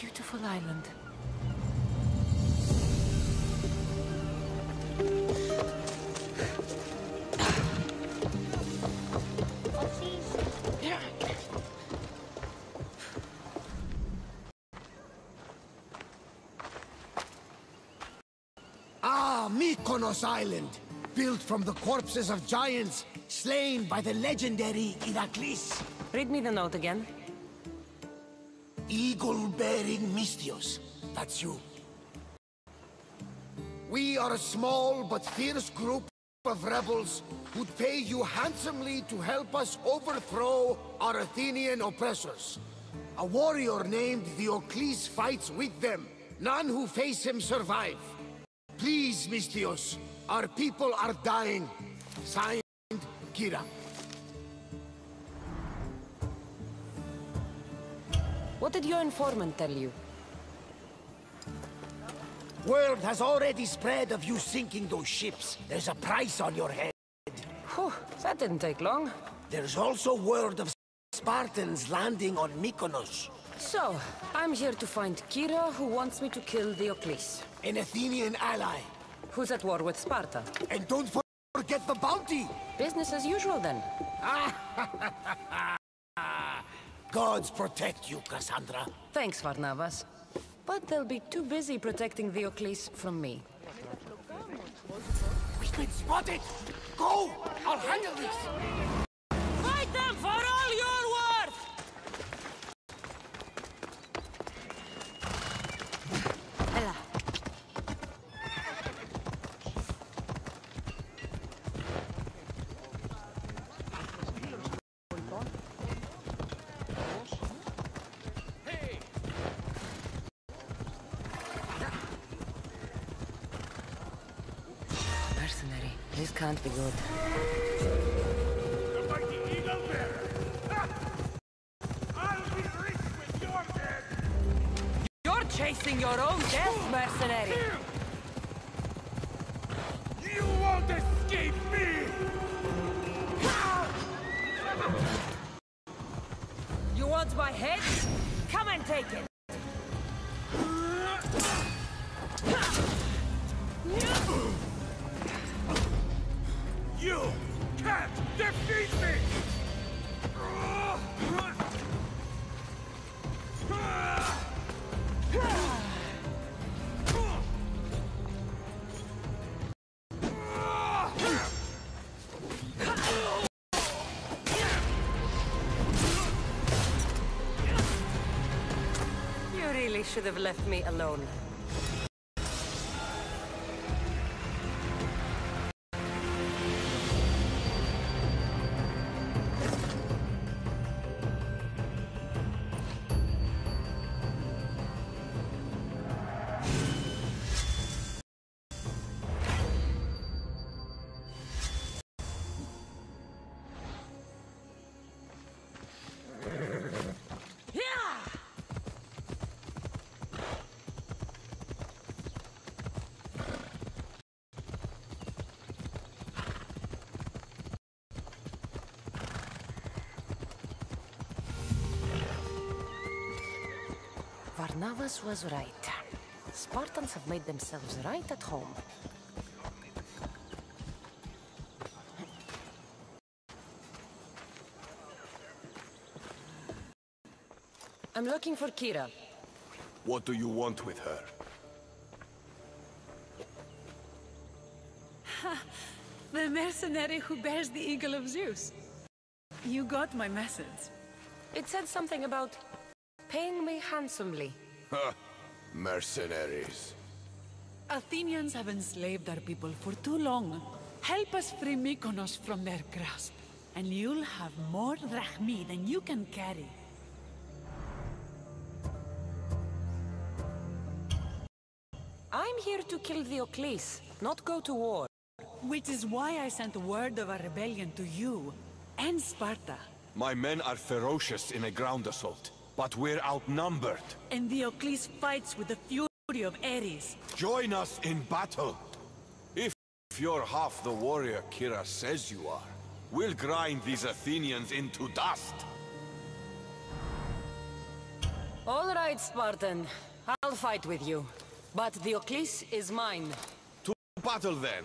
beautiful island. Ah, Mykonos Island, built from the corpses of giants slain by the legendary Iraklis. Read me the note again. Eagle-bearing Misthios. That's you. We are a small but fierce group of rebels who'd pay you handsomely to help us overthrow our Athenian oppressors. A warrior named Diocles fights with them. None who face him survive. Please, Misthios, our people are dying. Signed, Kyra. What did your informant tell you? Word has already spread of you sinking those ships. There's a price on your head. Whew, that didn't take long. There's also word of Spartans landing on Mykonos. So, I'm here to find Kyra, who wants me to kill Diocles. An Athenian ally. Who's at war with Sparta. And don't forget the bounty! Business as usual, then. Gods protect you, Cassandra. Thanks, Varnavas. But they'll be too busy protecting Diocles from me. We've been spotted! Go! I'll handle this! This can't be good. The mighty eagle bearer! Ha! I'll be rich when you're dead! You're chasing your own death, mercenary! You won't escape me! You want my head? Come and take it! Should have left me alone. Varnavas was right. Spartans have made themselves right at home. I'm looking for Kyra. What do you want with her? The mercenary who bears the eagle of Zeus. You got my message. It said something about paying me handsomely. Mercenaries. Athenians have enslaved our people for too long. Help us free Mykonos from their grasp, and you'll have more drachmi than you can carry. I'm here to kill the Diocles, not go to war. Which is why I sent word of our rebellion to you and Sparta. My men are ferocious in a ground assault, but we're outnumbered. And Diocles fights with the fury of Ares. Join us in battle. If you're half the warrior Kyra says you are, we'll grind these Athenians into dust. All right, Spartan. I'll fight with you. But Diocles is mine. To battle then.